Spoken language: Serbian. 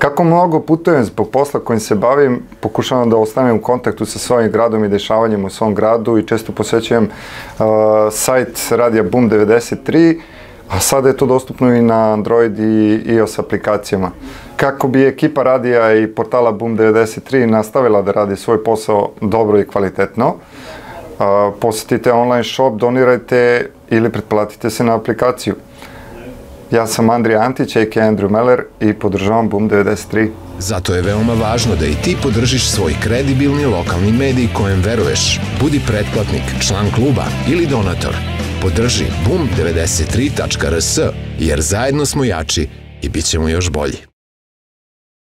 Kako mnogo putujem zbog posla kojim se bavim, pokušavam da ostanem u kontaktu sa svojim gradom i dešavanjem u svom gradu i često posvećujem uh, sajt Radija Boom 93, a sada je to dostupno i na Android i iOS aplikacijama. Kako bi ekipa radija i portala Boom 93 nastavila da radi svoj posao dobro i kvalitetno, uh, posetite online shop, donirajte ili pretplatite se na aplikaciju. Ja sam Andrija Antić, a.k. Andrew Meller i podržavam Boom 93. Zato je veoma važno da i ti podržiš svoj kredibilni lokalni medij kojem veruješ. Budi pretplatnik, član kluba ili donator. Podrži boom93.rs jer zajedno smo jači i bit ćemo još bolji.